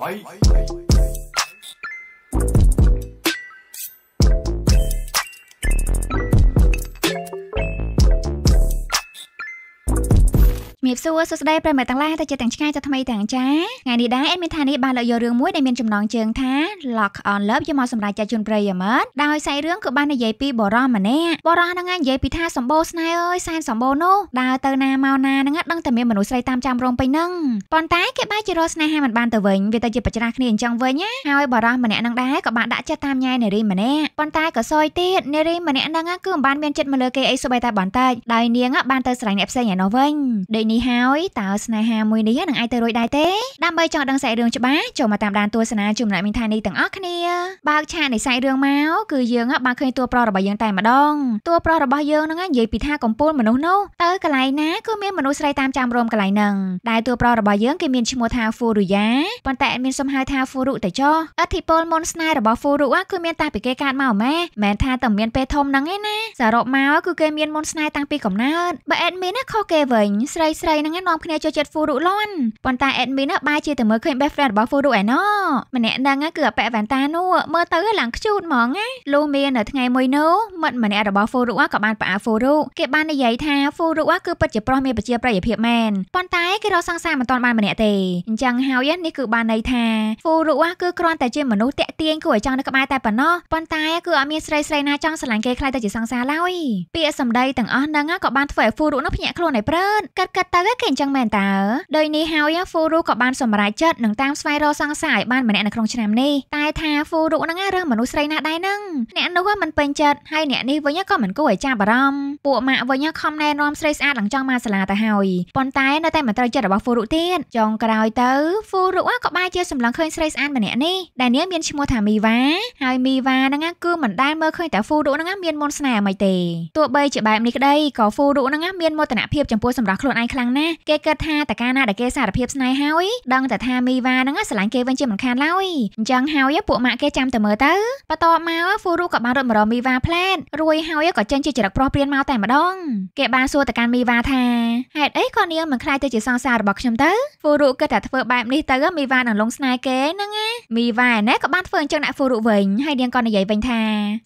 Bye. Bye. មៀបសួរសួស្តីប្រិមត្តទាំងឡាយទៅជាទាំងឆ្ងាយទៅថ្មីទាំងចាថ្ងៃនេះដែរអេមីថានេះបានលើកយករឿងមួយដែលមានចំណងជើងថា Lock on Love យកមកសម្រាប់ចាជូនប្រិយមិត្តដោយសាច់រឿងគឺបាននិយាយពីបរោះម្នាក់បរោះហ្នឹងនិយាយពីថាសម្បូរស្នេហ៍អើយសែនសម្បូរនោះដើរទៅណាមកណាហ្នឹងដឹងតែមានមនុស្សស្រីតាមចាំរងពេញហ្នឹងប៉ុន្តែគេបែរជារកស្នេហាមិនបានទៅវិញវាទៅជាបច្ច្រាស់គ្នាអញ្ចឹងវិញណាហើយបរោះម្នាក់ហ្នឹងដែរក៏បានដាក់ចិត្តតាមញ៉ែនារីម្នាក់ប៉ុន្តែក៏សយទៀតនារីម្នាក់ហ្នឹងគឺមិនបានមានចិត្តមកលើគេអីសូម្បីតែបន្តិចដោយនាងបានទៅស្រឡាញ់អ្នកផ្សេងឯនោះវិញដូចនេះហើយតើស្នេហាមួយនេះនឹងអាចទៅរួចដែរទេដើម្បីចង់ដឹងសាច់រឿងច្បាស់ចូលមកតាមដានទស្សនាជំនាញមីថានេះទាំងអស់គ្នាបើកឆាកនៃសាច់រឿងមកគឺយើងបានឃើញតួប្រុសរបស់យើងតែម្ដងតួប្រុសរបស់យើងហ្នឹងនិយាយពីថាកំពូលមនុស្សនោះទៅកន្លែងណាគឺមានមនុស្សស្រីតាមចាំរោមកន្លែងហ្នឹងដែលតួប្រុសរបស់យើងគេមានឈ្មោះថាហ្វូរូយ៉ាប៉ុន្តែអត់មានសំហៅថាហ្វូរុទៅចុះអធិពលមុនស្នេហ៍របស់ហ្វូរុគឺមានតែពីគេកាត់មកម៉ែមិនថាតែមានពេលធំហ្នឹងឯណាសរុបមកគឺគេមានមុនស្នេហ៍តាំងពីកំណើតបើអេដមីនណាខុសគេវិញស្រីស្រីហ្នឹងនាំគ្នាចូលចិត្តហ្វូរុលន់ប៉ុន្តែ admin ណាបែរជាទៅមើលឃើញ best friend របស់ហ្វូរុឯណោម្នាក់ហ្នឹងគឺអប៉ែវ៉ាន់តានោះមើលទៅឡើងខ្ជូតហ្មងណាលុះមាននៅថ្ងៃមួយនោះមិត្តម្នាក់របស់ហ្វូរុក៏បានផ្អាហ្វូរុគេបាននិយាយថាហ្វូរុគឺពិតជាប្រុសមានប្រជាប្រិយភាពមែនប៉ុន្តែគេរកសង្សារមិនទាន់បានម្នាក់ទេអញ្ចឹងហើយនេះគឺបានន័យថាហ្វូរុគឺគ្រាន់តែជាមនុស្សតាក់ទាញគួរឲ្យចង់នៅក្បែរតែប៉ុណ្ណោះប៉ុន្តែគឺអត់មានស្រីស្រីណាចង់ស្រឡាញ់គេខ្លាចទៅជាសង្សារឡើយពាក្យសម្ដីទាំងអស់ហ្នឹងក៏បានធ្វើឲ្យហ្វូរុនោះភ្ញាក់ខ្លួនឲ្យព្រឺតកាត់កាត់ទៅគេអញ្ចឹងមែនតើដោយនេះហើយហ្វូរុក៏បានសម្រេចចិត្តនឹងតាមស្វែងរកសង្សារឲ្យបានម្នាក់នៅក្នុងឆ្នាំនេះតែថាហ្វូរុហ្នឹងរើសមនុស្សស្រីណាដែរហ្នឹងអ្នកនោះមិនពេញចិត្តហើយអ្នកនេះវិញក៏មិនគួរឲ្យចាប់អារម្មណ៍ពួកម៉ាក់វិញខំណែនាំស្រីស្អាតឡើងចង់មកសាលាទៅហើយប៉ុន្តែនៅតែមិនត្រូវចិត្តរបស់ហ្វូរុទៀតចុងក្រោយទៅហ្វូរុក៏បែរជាសម្លឹងឃើញស្រីស្អាតម្នាក់នេះដែលនាងមានឈ្មោះថាមីវ៉ាហើយមីវ៉ាហ្នឹងគឺមិនដែលមើលឃើញតែហ្វូរុហ្នឹងមានមុនស្នេហ៍អ្វីទេទោះបីជាបែបនេះក្តីក៏ហ្វូរុហ្នឹងមានមោទនភាពចំពោះសម្រស់ខ្លួនឯងខ្លាំងណាស់គេគិតថាតកាណាដែលគេសារភាពស្នេហ៍ហើយដឹងតែថាមីវ៉ាហ្នឹងស្រឡាញ់គេវិញជាមិនខានឡើយអញ្ចឹងហើយពួកម៉ាក់គេចាំតែមើលទៅបន្ទាប់មកហ្វូរុក៏បានរត់មករកមីវ៉ាផ្លែតរួយហើយក៏ចេញជាចរិតប្រុសព្រានមកតែម្ដងគេបានសួរទៅកាន់មីវ៉ាថាហេតុអីក៏នាងមិនខ្លាចទៅជាសង្សាររបស់ខ្ញុំទៅហ្វូរុគិតតែធ្វើបែបនេះទៅមីវ៉ានឹងលងស្នេហ៍គេហ្នឹងណាមីវ៉ាណែក៏បានធ្វើអញ្ចឹងអ្នកហ្វូរុវិញហើយនាងក៏និយាយវិញថា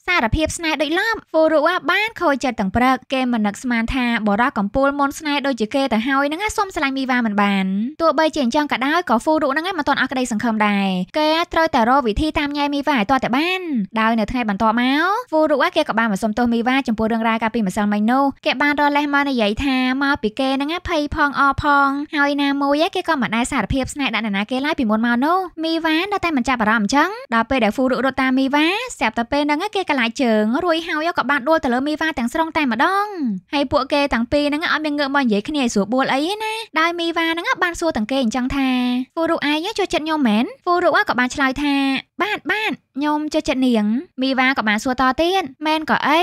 សារភាពស្នេហ៍ដូចឡប់ហ្វូរុបានខូចចិត្តទាំងព្រឹកគេមិននឹកស្មានថាបរោះកំពូលមុនស្នេហ៍ដូចជាគេទៅហើយហ្នឹងសុំស្រឡាញ់មីវ៉ាមិនបានទោះបីជាអញ្ចឹងក៏ដោយក៏ហ្វូរុហ្នឹងមិនទាន់អស់ក្តីសង្ឃឹមដែរគេត្រូវតែរកវិធីតាមញ៉ែមីវ៉ាឲ្យទាល់តែបានដោយនៅថ្ងៃបន្ទាប់មកហ្វូរុគេក៏បានមកសុំទោសមីវ៉ាចំពោះរឿងរ៉ាវកាលពីម្សិលមិញនោះគេបានរលេះមកនិយាយថាមកពីគេហ្នឹងភ័យផងអផងហើយណាមួយគេក៏មិនដែលសារភាពស្នេហ៍ដាក់អ្នកណាគេឡើយពីមុនមកនោះមីវ៉ានៅតែមិនចាប់អារម្មណ៍អញ្ចឹងដល់ពេលដែលហ្វូរុរត់តាមមីវ៉ាស្រាប់តែពេលហ្នឹងគេកលាយជើងរួយហើយក៏បានដួលទៅលើមីវ៉ាទាំងស្រុងតែម្ដងហើយពួកគេទាំងពីរហ្នឹងអត់មានងើបមកនិយាយគ្នាឲ្យស្រួលបួលអីណាដោយមីវ៉ាហ្នឹងបានសួរទាំងគេអញ្ចឹងថាហ្វូរុឯងចូលចិត្តខ្ញុំមែនហ្វូរុក៏បានឆ្លើយថាបាទបាទខ្ញុំចូលចិត្តនាងមីវ៉ាក៏បានសួរតទៀតមែនក៏អី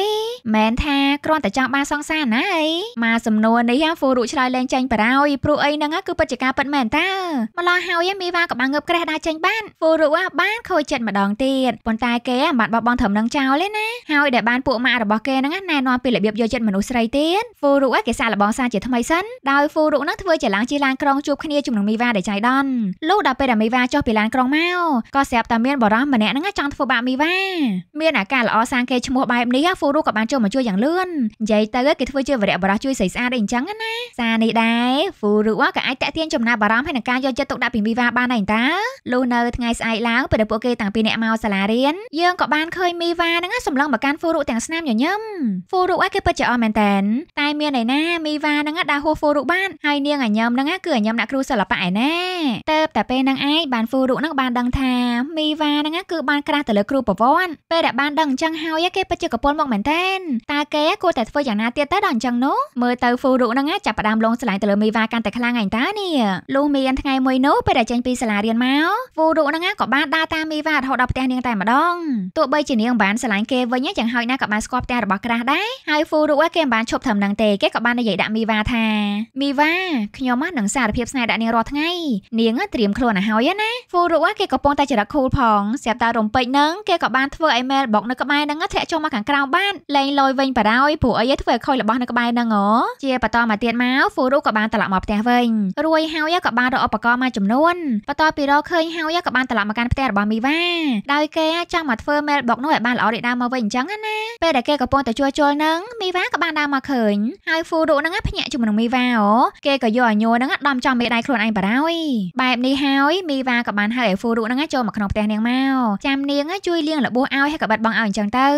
មែនថាគ្រាន់តែចង់បានសង្សារណាអីមកសំណួរនេះហ្វូរុឆ្លើយលែងចាញ់បារោយព្រោះអីហ្នឹងគឺពិតជាការពិតមែនតើម្ល៉េះហើយមីវ៉ាក៏បានងើបក្រេះដើរចេញបានហ្វូរុបានខូចចិត្តម្ដងទៀតប៉ុន្តែគេបានបោះបង់ត្រឹមនឹងចោលទេណាហើយដែលបានពួកម៉ាក់របស់គេហ្នឹងណែនាំពីរបៀបយកចិត្តមនុស្សស្រីទៀតហ្វូរុគេសាកល្បងសារជាថ្មីសិនដោយហ្វូរុហ្នឹងធ្វើជាឡើងជិះឡានក្រុងជួបគ្នាជាមួយនឹងមីវ៉ាដែលចៃដន្យលុះដល់ពេលដែលមីវ៉ាចុះពីឡានក្រុងមកក៏ស្រាប់តែមានបរិសម្នាក់ហ្នឹងចង់ធ្វើបាបមីវ៉ាមានអាការល្អសាងគេឈ្មោះបែបនេះហ្វូរុក៏បានចូលមកជួយយ៉ាងលឿននិយាយទៅគេធ្វើជាវរៈបរោះជួយស្រីស្អាតអីអញ្ចឹងណាសារនេះដែរហ្វូរុក៏អាចតាក់ទាញចំណាប់អារម្មណ៍ហើយនឹងការយកចិត្តទុកដាក់ពីមីវ៉ាបានដែរតាលុះនៅថ្ងៃស្អែកឡើងពេលពួកគេតាំងពីអ្នកមកសាលារៀនយើងក៏បានឃើញមីវ៉ាហ្នឹងសម្លឹងមកកាន់ហ្វូរុទាំងស្នាមញញឹមហ្វូរុគេពិតជាអស់មែនតើតែមានឯណាមីវ៉ាហ្នឹងដើរហួសហ្វូរុបានហើយនាងអញញឹមហ្នឹងគឺអញញឹមអ្នកគ្រូសិល្បៈឯណាទៅតែពេលហ្នឹងឯងបានហ្វូរុហ្នឹងបានដឹងថាមីវ៉ាហ្នឹងគឺបានក្រាស់ទៅលើគ្រូប្រវត្តិពេលដែលបានដឹងអញ្ចឹងហើយគេពិតជាកពុលមកមែនតើតើគេគួរតែធ្វើយ៉ាងណាទៀតទៅដល់អញ្ចឹងនោះមើលទៅហ្វូរុហ្នឹងចាប់ផ្ដើមលងឆ្លាញ់ទៅលើមីវ៉ាកាន់តែខ្លាំងឯងតើនេះលុះមានថ្ងៃមួយនោះពេលដែលចេញពីសាលារៀនមកហ្វូរុហ្នឹងក៏បានដើរតាមមីវ៉ារហូតដល់ផ្ទះនាងតែម្ដងទោះបីជានាងបានឆ្លាញ់គេវិញចឹងហើយណាក៏បានស្គាល់ផ្ទះរបស់ក្រាស់ដែរហើយហ្វូរុគេមិនបានឈប់ត្រឹមហ្នឹងទេគេក៏បាននិយាយដាក់មីវ៉ាថាមីវ៉ាខ្ញុំនឹងសារភាពស្នេហ៍ដាក់នាងរាល់ថ្ងៃនាងត្រៀមខ្លួនឲ្យហើយណាហ្វូរុគេកំពុងតែចរិតខូលផងស្រាប់តែរំពេចហ្នឹងគេក៏បានធ្វើឲ្យ mailbox នៅក្បែរហ្នឹងធ្លាក់ចុះមកខាងក្រោមបានលែងលយវិញបារោយព្រោះអីធ្វើឲ្យខូចរបស់នៅក្បែរហ្នឹងហ៎ជាបន្តមកទៀតមកហ្វូរុក៏បានត្រឡប់មកផ្ទះវិញរួយហើយក៏បានរកឧបករណ៍មួយចំនួនបន្ទាប់ពីរកឃើញហើយក៏បានត្រឡប់មកកាន់ផ្ទះរបស់មីវ៉ាដោយគេចង់មកធ្វើ mailbox នោះឲ្យបានល្អរីកដើមមកវិញអញ្ចឹងណាពេលដែលគេកំពុងតែជួសជុលហ្នឹងមីវ៉ាក៏បានដើរមកឃើញហើយហ្វូរុហ្នឹងភ្ញាក់ជាមួយនឹងមីវ៉ាអូគេក៏យកឲ្យញយហ្នឹងដំចំមេដៃខ្លួនឯងបារោយបែបនេះហើយមីវ៉ាក៏បានហៅឲ្យហ្វូរុហ្នឹងចូលមកក្នុងផ្ទះនាងមកចាំនាងជួយលាងលបោះឲ្យហើយក៏បាត់បង់ឲ្យអញ្ចឹងទៅ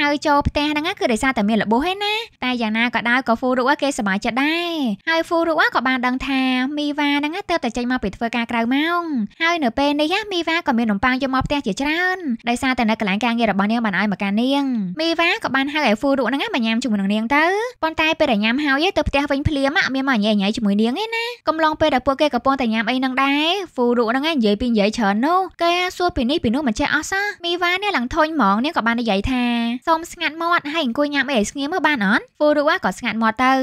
ហើយចូលផ្ទះហ្នឹងគឺដោយសារតែមានលបោះឯណាតែយ៉ាងណាក៏ដោយក៏ហ្វូរុគេសប្បាយចិត្តដែរហើយហ្វូរុក៏បានដឹងថាមីវ៉ាហ្នឹងទៅតែចេញមកពីធ្វើការក្រៅម៉ោងហើយនៅពេលនេះមីវ៉ាក៏មាននំប៉័ងយកមកផ្ទះជាច្រើនដោយសារតែនៅកន្លែងការងាររបស់នាងបានឲ្យមកការនាងមីវ៉ាក៏បានហៅឲ្យហ្វូរុហ្នឹងមកញ៉ាំជាមួយនឹងនាងទៅប៉ុន្តែពេលដែលញ៉ាំហើយទៅផ្ទះវិញភ្លាមអត់មានមកញ៉ៃញ៉ៃជាមួយនាងទេណាកំឡុងពេលដែលពួកគេកំពុងតែញ៉ាំអីនឹងដែរហ្វូរុហ្នឹងនិយាយពីនិយាយច្រើននោះគេសួរពីនេះពីនោះមិនចេះអស់សោះមីវ៉ានេះឡើងធុញហ្មងនាងក៏បាននិយាយថាសូមស្ងាត់មាត់ហើយអង្គុយញ៉ាំអីឲ្យស្ងៀមមើលបានអត់ហ្វូរុក៏ស្ងាត់មាត់ទៅ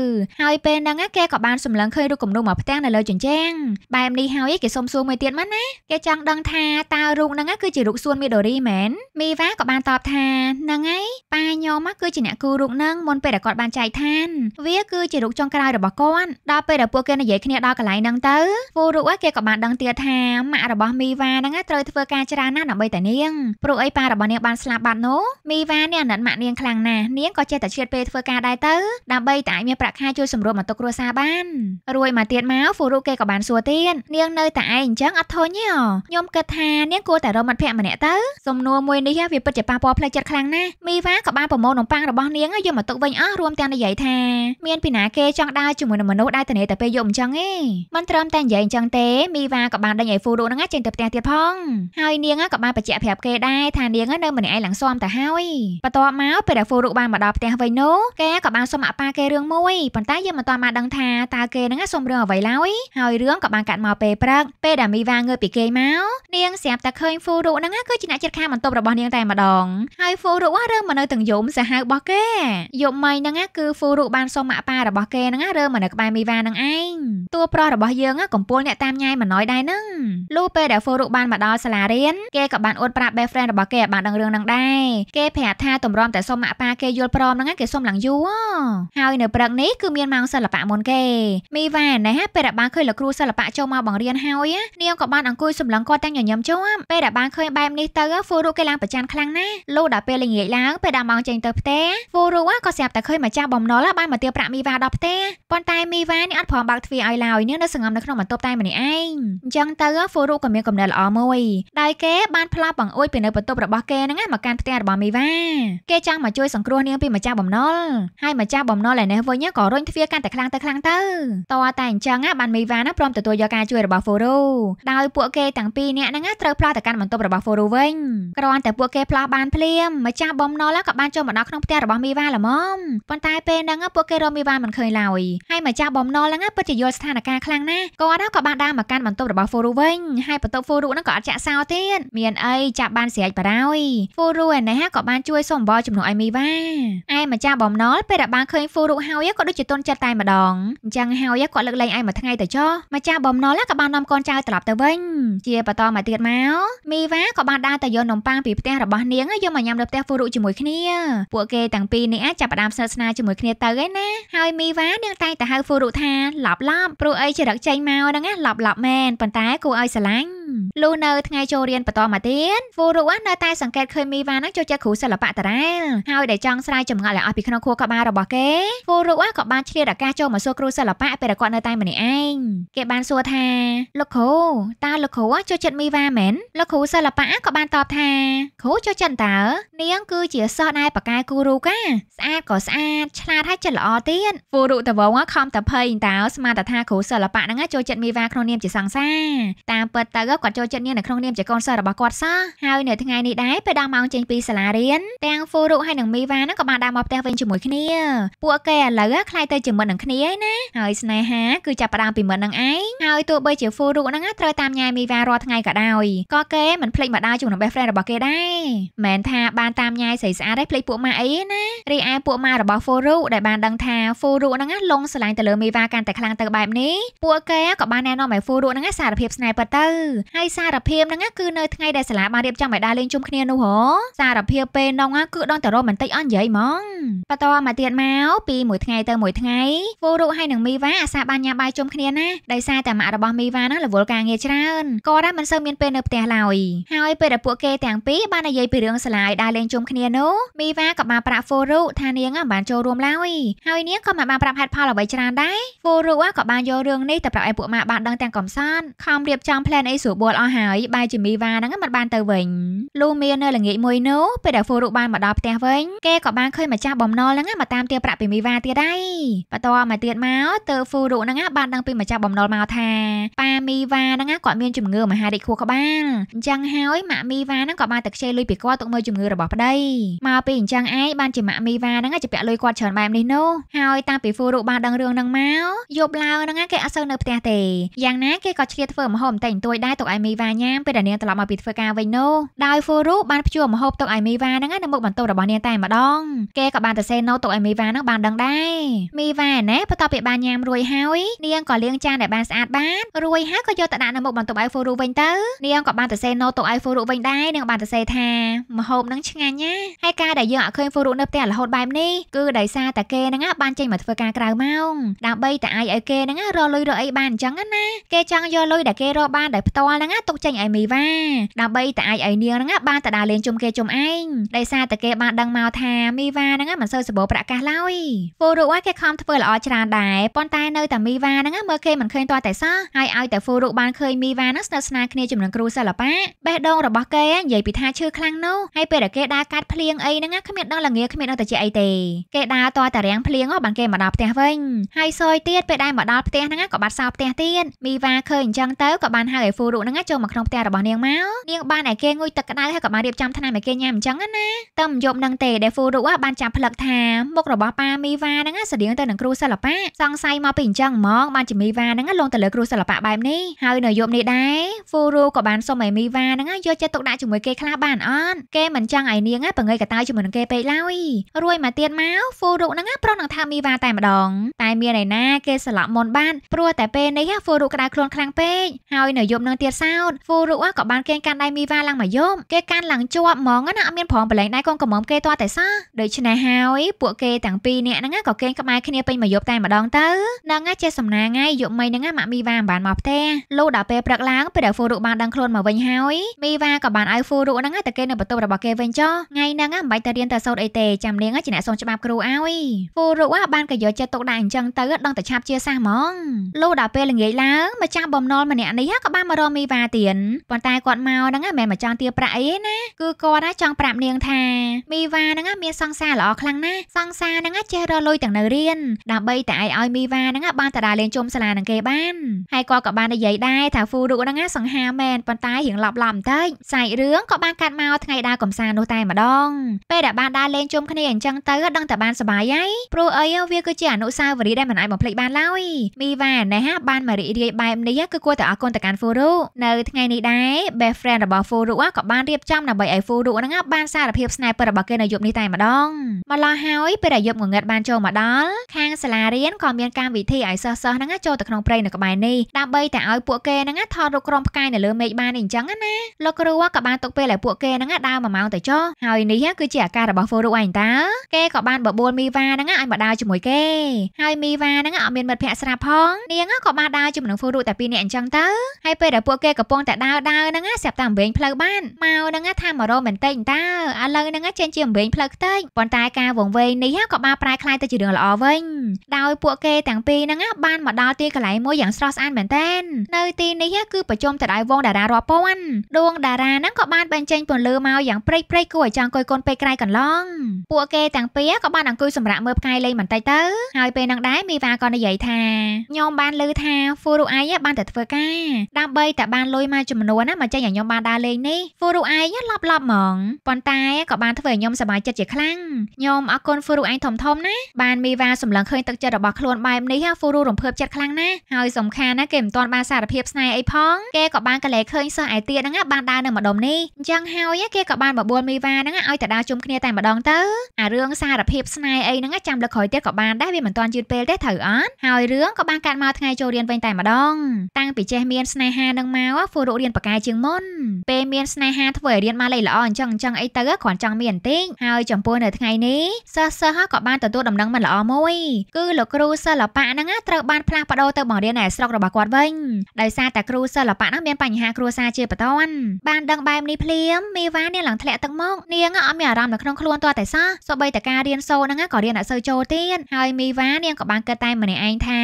ហើយពេលហ្នឹងគេក៏បានសម្លឹងឃើញរូបគំនូមកផ្ទាំងនៅលើជញ្ជាំងបែបនេះហើយគេសុំសួរមួយទៀតមកណាគេចង់ដឹងថាតើរូបហ្នឹងគឺជារូបសួនមីដូរីមែនមីវ៉ាក៏បានតបថាហ្នឹងហើយប៉ាខ្ញុំគឺជាអ្នកគូរូបហ្នឹងមុនពេលដែលគាត់បានចែកឋានវាគឺជារូបចុងក្រោយរបស់គាត់ដល់ពេលដែលពួកគេនិយាយគ្នាដល់កន្លែងហ្នឹងទៅពូរូបគេក៏បានដឹងទៀតថាម៉ាក់របស់មីវ៉ាហ្នឹងត្រូវធ្វើការច្រើនណាស់ដើម្បីតែនាងព្រោះអីប៉ារបស់នាងបានស្លាប់បាត់នោះមីវ៉ានេះអាណិតម៉ាក់នាងខ្លាំងណាស់នាងក៏ចេះតែឈៀតពេលធ្វើការដែរទៅដើម្បីតែឲ្យមានប្រាក់ខែជួយសម្រួលមកទុកគ្រួសារបានរួយមកទៀតមកហ្វូរុគេក៏បានសួរទៀតនាងនៅតែឯងអញ្ចឹងអត់ធន់ទេខ្ញុំគិតថានាងគួរតែរកមិត្តភក្តិម្នាក់ទៅសំណួរមួយនេះវាពិតជាប៉ះពាល់ផ្លូវចិត្តខ្លាំងណាស់មីវ៉ាក៏បានប្រមូលនំប៉័ងរបស់នាងយកមកទុកវិញអស់រួមទាំងនិយាយថាមានពីណាគេចង់ដើរជាមួយនឹងមនុស្សដែលទៅតែពេលយប់អញ្ចឹងឯងមិនត្រឹមតែនិយាយអញ្ចឹងទេមីវ៉ាក៏បានដេញឲ្យហ្វូរុហ្នឹងចេញទៅផ្ទះទៀតផងហើយនាងក៏បានបញ្ជាក់ប្រាប់គេដែរថានាងនៅម្នាក់ឯងឡើងស៊ាំទៅហើយបន្ទាប់មកពេលដែលហ្វូរុបានមកដល់ផ្ទះវិញនោះគេក៏បានសុំអប៉ាគេរឿងមួយប៉ុន្តែយើងមិនទាន់បានដឹងថាតើគេហ្នឹងសុំរឿងអ្វីឡើយហើយរឿងក៏បានកាត់មកពេលព្រឹកពេលដែលមីវ៉ាងើបពីគេមកនាងស្រាប់តែឃើញហ្វូរុហ្នឹងគឺជាអ្នកចិត្តខាងបន្ទប់របស់នាងតែម្ដងហើយហ្វូរុរើមកនៅទាំងយំសាហាវរបស់គេយប់មិញហ្នឹងគឺហ្វូរុបានសុំអប៉ារបស់គេហ្នឹងរើមកនៅក្បែរមីវ៉ាហ្នឹងឯងតួប្រុសរបស់យើងកំពុលអ្នកតាមញ៉ាយមិនណយដែរហ្នឹងលុះពេលដែលហ្វូរុបានមកដល់សាលារៀនគេក៏បានអួតប្រាប់ best friend របស់គេឲ្យបានដឹងរឿងហ្នឹងដែរគេប្រាប់ថាទម្រាំតែសុំអប៉ាគេយល់ព្រមហ្នឹងគេសុំឡើងយូរហើយនៅព្រឹកនេះគឺមានម៉ោងសិល្បៈមុនគេមីវ៉ាណែពេលដែលបានឃើញលោកគ្រូសិល្បៈចូលមកបង្រៀនហើយនាងក៏បានអង្គុយសម្លឹងគាត់ទាំងញញឹមជាប់ពេលដែលបានឃើញបែបនេះទៅហ្វូរុគេឡើងប្រច័ណ្ឌខ្លាំងណាស់លុះដល់ពេលល្ងាចឡើងពេលដល់ម៉ោងចេញទៅផ្ទះហ្វូរុក៏ស្រាប់តែឃើញម្ចាស់បំណុលបានមកទារប្រាក់មីវ៉ាដល់ផ្ទះប៉ុន្តែមីវ៉ានេះអត់ព្រមបើកទ្វារឲ្យឡើយនាងនៅសង្ងំនៅក្នុងបន្ទប់តែម្នាក់ឯងអញ្ចឹងទៅហ្វូរុក៏មានកំណត់ល្អមួយដោយគេបានផ្លាប់បង្អួចពីនៅបន្ទប់របស់គេហ្នឹងមកកាន់ផ្ទះរបស់មីវ៉ាគេចង់មកជួយសង្គ្រោះនាងពីម្ចាស់បំណុលហើយម្ចាស់បំណុលឯនេះវិញក៏រុញទ្វារកាន់តែខ្លាំងទៅខ្លាំងទៅតើតែអញ្ចឹងបានមីវ៉ាណាព្រមទទួលយកការជួយរបស់ហ្វូរុដោយពួកគេទាំងពីរនាក់ហ្នឹងត្រូវផ្លាស់ទៅកាន់បន្ទប់របស់ហ្វូរុវិញគ្រាន់តែពួកគេផ្លាស់បានភ្លាមម្ចាស់បំណុលក៏បានចូលមកដល់ក្នុងផ្ទះរបស់មីវ៉ាល្មមប៉ុន្តែពេលហ្នឹងពួកគេរកមីវ៉ាមិនឃើញឡើយហើយម្ចាស់បំណុលហ្នឹងពិតជាយល់ស្ថានភាពខ្លាំងណាស់គាត់ក៏បានដើរមកកាន់បន្ទប់របស់ហ្វូរុវិញហើយបន្ទប់ហ្វូរុហ្នឹងក៏អត់ចាក់សោទៀតមានអីចាប់បានស្រែកបារោយហ្វូរុឯនេះក៏បានជួយសុំអំបោជំនួសឲ្យមីវ៉ាឯម្ចាស់បំណុលពេលដែលបានឃើញហ្វូរុហើយក៏ដូចជាទន់ចិត្តតែម្ដងអញ្ចឹងហើយគាត់លើកលែងឯងមួយថ្ងៃទៅចុះម្ចាស់បំណុលក៏បាននាំកូនចៅត្រឡប់ទៅវិញជាបន្តមកទៀតមកមីវ៉ាក៏បានដើរទៅយកនំប៉័ងពីផ្ទះរបស់នាងយកមកញ៉ាំនៅផ្ទះហ្វូរុជាមួយគ្នាពួកគេទាំងពីរនេះចាប់ផ្ដើមស្និទ្ធស្នាលជាមួយគ្នាទៅឯណាហើយមីវ៉ានាងតែងតែហៅហ្វូរុថាឡប់ឡប់ព្រោះអីចរិតចេញមកហ្នឹងណាឡប់ឡប់មែនប៉ុន្តែគួរឲ្យស្រឡាញ់លុះនៅថ្ងៃចូលរៀនបន្តមកទៀតហ្វូរុនៅតែសង្កេតឃើញមីវ៉ានឹងចូលចិត្តគ្រូសិល្បៈតារ៉ែលហើយដែលចង់ស្រាយចម្ងល់ឲ្យអស់ពីក្នុងខួរក្បាលរបស់គេហ្វូរុក៏បានឆ្លៀតឱកាសចូលមកសួរគ្រូសិល្បៈពេលគាត់នៅតែម្នាក់ឯងគេបានសួរថាលោកគ្រូតើលោកគ្រូចូលចិត្តមីវ៉ាមែនលោកគ្រូសិល្បៈក៏បានតបថាគ្រូចូលចិត្តតើនាងគឺជាសិស្សដែលបកកែគូរូកាស្អាតក៏ស្អាតឆ្លាតហើយចិត្តល្អទៀតហ្វូរុតវងខំតភ័យតើស្មានតែថាគ្រូសិល្បៈហ្នឹងចូលចិត្តមីវ៉ាក្នុងនាមជាសង្សារតាមពិតទៅគាត់ចូលចិត្តនាងនៅក្នុងនាមជាកូនសិស្សរបស់គាត់សោះហើយនៅថ្ងៃនេះដែរពេលដល់ម៉ោងចេញពីសាលារៀនទាំងហ្វូរុហើយនិងមីវ៉ាហ្នឹងក៏បានដើរមកផ្ទះវិញជាមួយគ្នាពួកគេឥឡូវខ្លាយទៅជាមិត្តនឹងគ្នាហើយណាហើយស្នេហាគឺចាប់ផ្ដើមពីមិត្តនឹងឯងហើយទោះបីជាហ្វូរុហ្នឹងត្រូវតាមញ៉ាយមីវ៉ារាល់ថ្ងៃក៏ដោយក៏គេមិនភ្លេចមកដើរជាមួយនឹង best friend របស់គេដែរមិនថាបានតាមញ៉ាយស្រីស្អាតឲ្យភ្លេចពួកម៉ាអីណារីឯពួកម៉ារបស់ហ្វូរុដែលបានដឹងថាហ្វូរុហ្នឹងលងស្រឡាញ់ទៅលើមីវ៉ាកាន់តែខ្លាំងទៅបែបនេះពួកគេក៏បានណែនាំឲ្យហ្វូរុហ្នឹងសារភាពស្នេហ៍ពិតទៅហើយសារភាពហ្នឹងគឺនៅថ្ងៃដែលសាលាបានរៀបចំឲ្យដើរលេងជុំគ្នានោះហ៎សារភាពពេលនោះគឺដងតែរ៉ូមែនទិកអស់និយាយហ្មងបន្តមកទៀតមកពីមួយថ្ងៃទៅមួយថ្ងៃហ្វូរុហើយនិងមីវ៉ាអាសាបានញ៉ាំបាយជុំគ្នាណាដោយសារតែម៉ាក់របស់មីវ៉ាហ្នឹងរវល់ការងារច្រើនក៏ដែរមិនសូវមានពេលនៅផ្ទះឡើយហើយពេលដែលពួកគេទាំងពីរបាននិយាយពីរឿងសាលាឲ្យដើរលេងជុំគ្នានោះមីវ៉ាក៏បានប្រាប់ហ្វូរុថានាងមិនបានចូលរួមឡើយហើយនាងក៏មិនបានប្រាប់ហេតុផលអ្វីច្រើនដែរហ្វូរុក៏បានយករឿងនេះទៅប្រាប់ឲ្យពួកម៉ាក់បានដឹងទាំងកំសត់ខំរៀបចំ plan អីស្រួលបួលអស់ហើយបែរជាមីវ៉ាហ្នឹងមិនបានទៅវិញលុះមាននៅល្ងាចមួយនោះពេលដែលហ្វូរុបានមកដល់ផ្ទះវិញគេក៏បានឃើញម្ចាស់បំណុលហ្នឹងមកតាមទារប្រាក់ពីមីវ៉ាទៀតដែរបន្តមកទៀតមកទៅហ្វូរុហ្នឹងបានដឹងពីម្ចាស់បំណុលមកថាប៉ាមីវ៉ាហ្នឹងគាត់មានជំងឺមហារីកខួរក្បាលអញ្ចឹងហើយម៉ាក់មីវ៉ាហ្នឹងក៏បានទៅខ្ចីលុយពីគាត់ទុកមើលជំងឺរបស់ប្តីមកពីអញ្ចឹងឯងបានជាម៉ាក់មីវ៉ាហ្នឹងជាពាក់លុយគាត់ច្រើនបែបនេះនោះហើយតាំងពីហ្វូរុបានដឹងរឿងហ្នឹងមកយប់ឡើងហ្នឹងគេអត់សូវនៅផ្ទះទេយ៉ាងណាគេក៏ឆ្លៀតធ្វើម្ហូបបន្តិចបន្តួចដែរទុកឲ្យមីវ៉ាញ៉ាំពេលដែលនាងត្រឡប់មកពីធ្វើការវិញនោះដោយហ្វូរុបានភ្ជួរម្ហូបទុកឲ្យមីវ៉ាហ្នឹងនៅមុខបន្ទប់របស់នាងតែម្ដងគេក៏បានទៅសេណូទុកឲ្យមីវ៉ាហ្នឹងបានដឹងដែរមីវ៉ាណែបន្ទាប់ពីបានញ៉ាំរួចហើយនាងក៏លាងចានដែលបានស្អាតបានរួចហើយក៏យកទៅដាក់នៅមុខបន្ទប់ឲ្យហ្វូរុវិញទៅនាងក៏បានទៅសេណូទុកឲ្យហ្វូរុវិញដែរនាងបានទៅសេថាម្ហូបហ្នឹងឆ្ងាញ់ណាហើយការដែលយើងអត់ឃើញហ្វូរុនៅផ្ទះរហូតបែបនេះគឺដោយសារតែគេហ្នឹងបានចេញមកធ្វើការក្រៅម៉ោងដើម្បីតែអាចឲ្យគេហ្នឹងរកលុយរកអីបានអញ្ចឹងណាគេចង់យកលុយដែលគេរកបានដោយផ្ទាល់ហ្នឹងទុកចេញឲ្យមីវ៉ាដើម្បីតែអាចឲ្យនាងហ្នឹងបានទៅដើរលេងជុំគេជុំឯងដោយសារតែគេបានដឹងមកថាមីវ៉ាហ្នឹងមិនសូវសម្បូរប្រាក់កាសឡើយហ្វូរុឲ្យគេខំធ្វើល្អច្រើនដែរប៉ុន្តែនៅតែមីវ៉ាហ្នឹងមើលគេមិនឃើញទាល់តែសោះហើយឲ្យតែហ្វូរុបានឃើញមីវ៉ាហ្នឹងស្និទ្ធស្នាលគ្នាជាមួយនឹងគ្រូសិល្បៈបេះដូងរបស់គេនិយាយពីថាឈឺខ្លាំងនោះហើយពេលដែលគេដើរកាត់ភ្លៀងអីហ្នឹងគ្មានដឹងល្ងាគ្មានដឹងតែជាអីទេគេដើរតតែរាំងភ្លៀងបានគេមកដល់ផ្ទះវិញហើយសយទៀតពេលដែលមកដល់ផ្ទះហ្នឹងក៏បាត់សោផ្ទះទៀតមីវ៉ាឃើញអញ្ចឹងទៅក៏បានហៅឲ្យហ្វូរុហ្នឹងចូលមកក្នុងផ្ទះរបស់នាងមកនាងបានឲ្យគេងុយទឹកក្តៅហើយក៏បានរៀបចំថ្នាំឲ្យគេញ៉ាំអញ្ចឹងណាតែមិនយប់នឹងទេដែលហ្វូរុបានចាប់ផ្លឹកថាមុខរបស់ប៉ាមីវ៉ាហ្នឹងស្តៀងទៅនឹងគ្រូសិល្បៈសង្ស័យមកពីអញ្ចឹងហ្មងបានជាមីវ៉ាហ្នឹងលងទៅលើគ្រូសិល្បៈបែបនេះហើយនៅយប់នេះដែរហ្វូរុក៏បានសុំឲ្យមីវ៉ាហ្នឹងយកចិត្តទុកដាក់ជាមួយគេខ្លះបានអត់គេមិនចង់ឲ្យនាងបង្ងើយកតាយជាមួយនឹងគេពេកឡើយរួយមកទៀតមកហ្វូរុហ្នឹងប្រុសនឹងថាមីវ៉ាតែម្ដងតែមានឯណាគេស្លាប់មុនបានព្រោះតែពេលនេះហ្វូរុក្តៅខ្លួនខ្លាំងពេកហើយនៅយប់នឹងទៀតសោតហ្វូរុក៏បានគេកាន់ដៃមីវ៉ាឡើងមកយប់គេកាន់ឡើងជាប់ហ្មងណាអត់មានប្រងប្រឡែងដៃកូនកំមុំគេទាល់តែសោះដូច្នេះហើយពួកគេទាំងពីរនាក់ហ្នឹងក៏គេងក្បែរគ្នាពេញមួយយប់តែម្ដងទៅហ្នឹងចេះសំណាងថ្ងៃយប់មិញហ្នឹងម៉ាក់មីវ៉ាមិនបានមកផ្ទះលុះដល់ពេលព្រឹកឡើងពេលដែលហ្វូរុបានដឹងខ្លួនមកវិញហើយមីវ៉ាក៏បានឲ្យហ្វូរុហ្នឹងទៅគេនៅបន្ទប់របស់គេវិញចុះថ្ងៃហ្នឹងមិនបាច់ទៅរៀនទៅសូត្រអីទេចាំនាងជាអ្នកសូនច្បាប់គ្រូឲ្យហ្វូរុបានក៏យកចិត្តទុកដាក់អញ្ចឹងទៅដឹងតែឆាប់ជាសះហ្មងលុះដល់ពេលល្ងាចឡើងម្ចាស់បំណុលម្នាក់នេះក៏បានមករកមីវ៉ាទៀតប៉ុន្តែគាត់មកហ្នឹងមិនមែនមកចង់ទារប្រាក់អីណាគឺគាត់ចង់ប្រាប់នាងថាមីវ៉ាហ្នឹងមានសង្សារល្អខ្លាំងណាស់សង្សារហ្នឹងចេះរលុយទាំងនៅរៀនដើម្បីតែឲ្យឲ្យមីវ៉ាហ្នឹងបានទៅដើរលេងជុំសាលានឹងគេបានហើយគាត់ក៏បាននិយាយដែរថាហ្វូរុហ្នឹងសង្ហាមែនប៉ុន្តែរៀងឡប់ឡំបន្តិចសាច់រឿងក៏បានកាត់មកថ្ងៃដើរកំសាន្តនោះតែម្ដងពេលដែលបានដើរលេងជុំគ្នាអញ្ចឹងទៅដឹងតែបានសប្បាយហើយព្រោះអីវាគឺជាអនុស្សាវរីយ៍ដែលមិនអាចបំភ្លេចបានឡើយមីវ៉ាណេះបានមករីករាយបែបនេះគឺគួរតែអរគុណទៅកាន់ហ្វូរុនៅថ្ងៃនេះដែរ best friend របស់ហ្វូរុក៏បានរៀបចំដើម្បីឲ្យហ្វូរុហ្នឹងបានសារភាពស្នេហ៍ពិតរបស់គេនៅយប់នេះតែម្ដងម្ល៉េះហើយពេលដែលយប់ងងឹតបានចូលមកដល់ខាងសាលារៀនក៏មានកម្មវិធីឲ្យសិស្សៗហ្នឹងចូលទៅក្នុងព្រៃនៅក្បែរនេះដើម្បីតែឲ្យពួកគេហ្នឹងថតរូបក្រុមផ្កាយនៅលើមេឃបានអញ្ចឹងណាលោកគ្រូក៏បានទុកពេលឲ្យពួកគេហ្នឹងដើរមួយម៉ោងទៅចុះហើយនេះគឺជាអាការរបស់ហ្វូរុឯងតាគេក៏បានបបួលមីវ៉ាហ្នឹងឲ្យមកដើរជាមួយគេហើយមីវ៉ាហ្នឹងអត់មានមិត្តភ័ក្តិស្រាប់ផងនាងក៏បានដើរជាមួយនឹងហ្វូរុតែពីរនាក់អញ្ចឹងទៅហើយពេលដែលពួកគេកំពុងតែដើរដើរហ្នឹងស្រាប់តែអំបែងផ្លូវបានមកហ្នឹងថាមករមែនតេតើឥឡូវហ្នឹងចេញជាអំបែងផ្លូវខ្ទេចប៉ុន្តែការវង្វេងនេះក៏បានប្រែក្លាយទៅជារឿងល្អវិញដោយពួកគេទាំងពីរហ្នឹងបានមកដល់ទីកន្លែងមួយយ៉ាងស្រស់ស្អាតមែនទែននៅទីនេះគឺប្រជុំទៅដោយវងតារារាប់ពាន់ដួងតារាហ្នឹងក៏បានបញ្ចេញពន្លឺមកយ៉ាងព្រៃព្រៃគួរឲ្យចង់អង្គុយកូនពេកក្រៃកន្លងពួកគេទាំងពីរក៏បានអង្គុយសម្រាប់មើលផ្កាយលេងបន្តិចទៅហើយពេលហ្នឹងដែរមីវ៉ាក៏និយាយថាខ្ញុំបានឮថាហ្វូរុអៃបានតែធ្វើការដើម្បីតែបានលុយមកចំនួនណាមកចេញឲ្យខ្ញុំបានដើរលេងនេះហ្វូរុអៃឡប់ឡប់ហ្មងប៉ុន្តែក៏បានធ្វើឲ្យខ្ញុំសប្បាយចិត្តជាខ្លាំងខ្ញុំអរគុណហ្វូរុអៃធំធំណាបានមីវ៉ាសម្លឹងឃើញទឹកចិត្តរបស់ខ្លួនបែបនេះហ្វូរុរំភើបចិត្តខ្លាំងណាស់ហើយសំខាន់ណាគេមិនទាន់បានសារភាពស្នេហ៍អីផងគេក៏បានកលែឃើញសិស្សឯទៀតហ្នឹងបានដើរនៅម្ដុំនេះអញ្ចឹងហើយគេក៏បានបបួលមីវ៉ាហ្នឹងឲ្យទៅដើរជុំគ្នាតែម្ដងទៅអារឿងសារភាពស្នេហ៍អីហ្នឹងចាំលើក្រោយទៀតក៏បានដែរវាមិនទាន់យឺតពេលទេត្រូវអត់ហើយរឿងក៏បានកាត់មកថ្ងៃចូលរៀនវិញតែម្ដងតាំងពីចេះមានស្នេហានឹងមកហ្វូរុរៀនបកាយជាងមុនពេលមានស្នេហាធ្វើឲ្យរៀនមកលេខល្អអញ្ចឹងអញ្ចឹងអីទៅគ្រាន់ចង់មានបន្តិចហើយចំពោះនៅថ្ងៃនេះសិស្សសិស្សក៏បានទទួលដំណឹងមិនល្អមួយគឺលោកគ្រូសិល្បៈហ្នឹងត្រូវបានផ្លាស់ប្ដូរទៅបង្រៀននៅស្រុករបស់គាត់វិញដោយសារតែគ្រូសិល្បៈហ្នឹងមានបញ្ហាគ្រួសារជាបន្ទាន់បានដឹងបែបនេះភ្លាមមីវ៉ានាងឡើងធ្លាក់ទឹកមកនាងអត់មានអារម្មណ៍នៅក្នុងខ្លួនទាល់តែសោះសូម្បីតែការរៀនសូត្រហ្នឹងក៏រៀនអត់សូវចូលទៀតហើយមីវ៉ានាងក៏បានគិតតែម្នាក់ឯងថា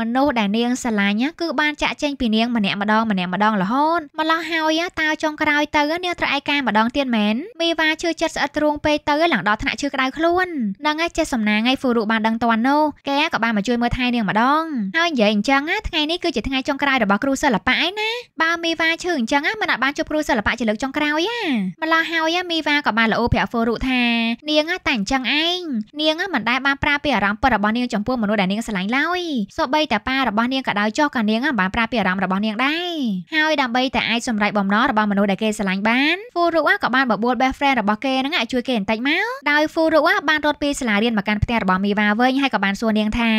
មនុស្សដែលនាងស្រឡាញ់គឺបានចាក់ចេញពីនាងម្នាក់ម្ដងម្នាក់ម្ដងរហូតម្ល៉េះហើយតើចុងក្រោយទៅនាងត្រូវឯកាម្ដងទៀតមែនមីវ៉ាឈឺចិត្តស្អិតទ្រូងពេកទៅឡើងដល់ថ្នាក់ឈឺក្តៅខ្លួននឹងឯចេះសំណាងឯហ្វូរុបានដឹងតន់នោះគេក៏បានមកជួយមើលថែនាងម្ដងហើយនិយាយអញ្ចឹងថ្ងៃនេះគឺជាថ្ងៃចុងក្រោយរបស់គ្រូសិល្បៈឯណាបើមីវ៉ាឈឺអញ្ចឹងមិនអាចបានជួបគ្រូសិល្បៈជាលើកចុងក្រោយណាម្ល៉េះហើយមីវ៉ាក៏បានល្អប្រាប់ហ្វូរុថានាងតែអញ្ចឹងឯងនាងមិនដែលបានប្រាប់ពីអារម្មណ៍ពិតរបស់នាងចំពោះមនុស្សដែលនាងស្រឡាញ់ឡើយសូម្បីតែប៉ារបស់នាងក៏ដោយចុះក៏នាងបានប្រាប់ពីអារម្មណ៍របស់នាងដែរហើយដើម្បីតែអាចសម្រេចបំណងរបស់មនុស្សដែលគេស្រឡាញ់បានហ្វូរុក៏បានបបួល best friend របស់គេហ្នឹងឲ្យជួយគេបន្តិចមកដោយហ្វូរុបានរត់ពីសាលារៀនមកកាន់ផ្ទះរបស់មីវ៉ាវិញហើយក៏បានសួរនាងថា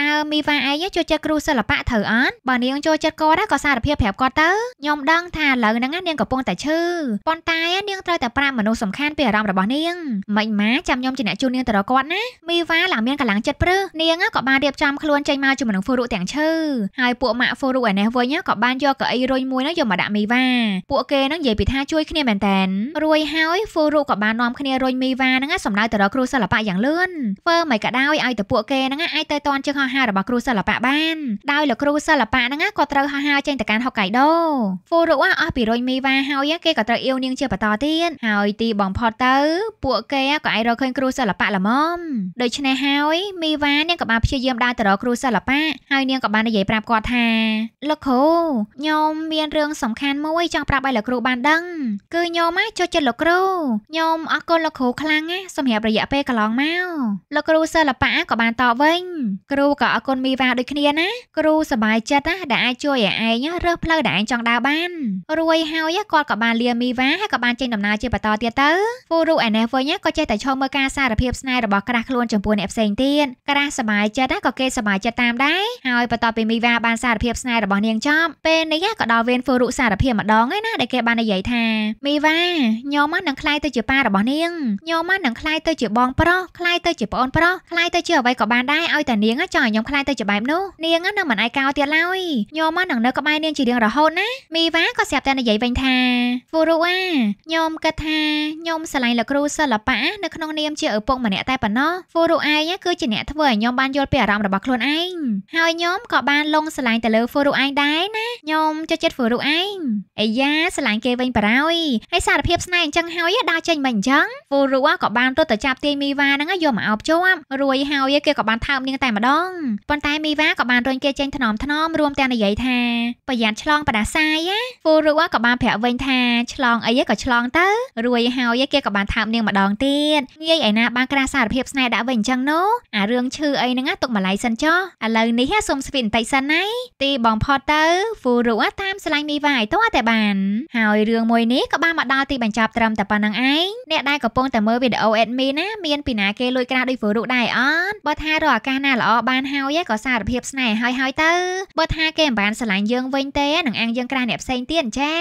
តើមីវ៉ាឯងចូលចិត្តគ្រូសិល្បៈត្រូវអត់បើនាងចូលចិត្តគាត់ក៏សារភាពប្រាប់គាត់ទៅខ្ញុំដឹងថាឥឡូវហ្នឹងនាងកំពុងតែឈឺប៉ុន្តែនាងត្រូវតែប្រាប់មនុស្សសំខាន់ពីអារម្មណ៍របស់នាងមិនម៉ាចាំខ្ញុំជាអ្នកជួននាងទៅរកគាត់ណាមីវ៉ាឡើងមានកម្លាំងចិត្តព្រឹសនាងក៏បានរៀបចំខ្លួនចេញមកជាមួយនឹងហ្វូរុទាំងឈឺហើយពួកម៉ាក់ហ្វូរុឯនេះវិញក៏បានយកកៅអីរុញមួយនោះយកមកដាក់មីវ៉ាពួកគេនឹងនិយាយពីថាជួយគ្នាមែនតែនរួយហើយហ្វូរុក៏បាននាំគ្នារុញមីវ៉ាហ្នឹងសម្ដៅទៅរកគ្រូសិល្បៈយ៉ាងលឿនធ្វើមិនក៏ដោយឲ្យទៅពួកគេហ្នឹងអាចទៅតន់ជើងហោះហើររបស់គ្រូសិល្បៈបានដោយលោកគ្រូសិល្បៈហ្នឹងក៏ត្រូវហោះហើរចេញទៅកាន់ហុកកៃដូហ្វូរុអស់ពីរុញមីវ៉ាហើយគេក៏ត្រូវអ៊ីវនាងជាបន្តទៀតហើយទីបំផុតទៅពួកគេក៏អាចរកឃើញគ្រូសិល្បៈល្មមដូច្នេះហើយមីវ៉ានាងក៏បានព្យាយាមដើរទៅរកគ្រូសិល្បៈហើយនាងក៏បាននិយាយប្រាប់គាត់ថាលោកគ្រូខ្ញុំមានរឿងសំខាន់មួយចង់ប្រាប់ឲ្យលោកគ្រូបានដឹងគឺខ្ញុំចូលចិត្តលោកគ្រូខ្ញុំអរគុណលោកគ្រូខ្លាំងណាស់សម្រាប់រយៈពេលកន្លងមកលោកគ្រូសិល្បៈក៏បានតបវិញគ្រូក៏អរគុណមីវ៉ាដូចគ្នាណាគ្រូសប្បាយចិត្តណាដែលអាចជួយឲ្យឯងរើសផ្លូវដែលឯងចង់ដើរបានរួយហើយគាត់ក៏បានលាមីវ៉ាហើយក៏បានចេញដំណើរជាបន្តទៀតទៅហ្វូរុឯនេះវិញក៏ចេះតែឈោមើលការសារភាពស្នេហ៍របស់ក្រាស់ខ្លួនចំពោះអ្នកផ្សេងទៀតក្រាស់សប្បាយចិត្តណាក៏គេសប្បាយចិត្តតាមដែរហើយបន្ទាប់ពីមីវ៉ាបានសារភាពស្នេហ៍របស់នាងចប់ពេលនេះក៏ដល់វេនហ្វូរុសារភាពម្ដងហើយណាដែលគេបាននិយាយថាមីវ៉ាខ្ញុំនឹងខ្លាយទៅជាប៉ារបស់នាងខ្ញុំនឹងខ្លាយទៅជាបងប្រុសខ្លាយទៅជាប្អូនប្រុសខ្លាយទៅជាអ្វីក៏បានដែរឲ្យតែនាងចង់ឲ្យខ្ញុំខ្លាយទៅជាបែបនោះនាងនឹងមិនអាចកោទៀតឡើយខ្ញុំនឹងនៅក្បែរនាងជារៀងរហូតណាមីវ៉ាក៏ស្រាប់តែនិយាយវិញថាហ្វូរុអាខ្ញុំគិតថាខ្ញុំស្រឡាញ់លោកគ្រូសិល្បៈនៅក្នុងនាមជាឪពុកម្នាក់តែប៉ុណ្ណោះហ្វូរុឯងគឺជាអ្នកធ្វើឲ្យខ្ញុំបានយល់ពីអារម្មណ៍របស់ខ្លួនឯងហើយខ្ញុំក៏បានលងស្រឡាញ់ទៅលើហ្វូរុឯងដែរណាខ្ញុំចូលចិត្តហ្វូរុឯងអាយ៉ាស្រឡាញ់គេវិញបារហើយហើយសារភាពស្នេហ៍អញ្ចឹងហើយដើរចេញមិនអញ្ចឹងហ្វូរុក៏បានរត់ទៅចាប់ទាយមីវ៉ាហ្នឹងយកមកអោបជាប់រួយហើយគេក៏បានថើបនាងតែម្ដងប៉ុន្តែមីវ៉ាក៏បានរុញគេចេញថ្នមថ្នមរួមទាំងនិយាយថាប្រយ័ត្នឆ្លងបដាសាយណាហ្វូរុក៏បានប្រាប់វិញថាឆ្លងអីក៏ឆ្លងទៅរួយហើយគេក៏បានថើបនាងម្ដងទៀតងាយឯណាបានក្រាស់សារភាពស្នេហ៍ដាក់វិញអញ្ចឹងនោះអារឿងឈឺអីហ្នឹងទុកម្លាយសិនចុះឥឡូវនេះសូមស្វីបន្តិចសិនណាទីបំផុតទៅហ្វូរុតាមស្លាញ់មីវ៉ាឲ្យតើតែបានហើយរឿងមួយនេះក៏បានមកដល់ទីបញ្ចប់ត្រឹមតែប៉ុណ្្នឹងឯងអ្នកដែលកំពុងតែមើលវីដេអូ admin ណាមានពីណាគេលួចក្រាស់ដូចហ្វូរុដែរអត់បើថារកឱកាសណាល្អបានហើយក៏សារភាពស្នេហ៍ហើយហើយទៅបើថាគេមិនបានស្រឡាញ់យើងវិញទេនឹងអាងយើងក្រាស់អ្នកផ្សេងទៀតចា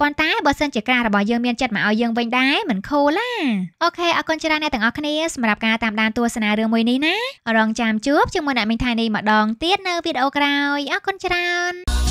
ប៉ុន្តែបើសិនជាក្រាស់របស់យើងមានចិត្តមកឲ្យយើងវិញដែរមិនខូលណាអូខេអរគុណច្រើនអ្នកទាំងអស់គ្នាសម្រាប់ការតាមដានទស្សនារឿងមួយនេះណារងចាំជួបជាមួយអ្នកមីងថៃនេះម្ដងទៀតនៅវីដេអូក្រោយអរគុណច្រើន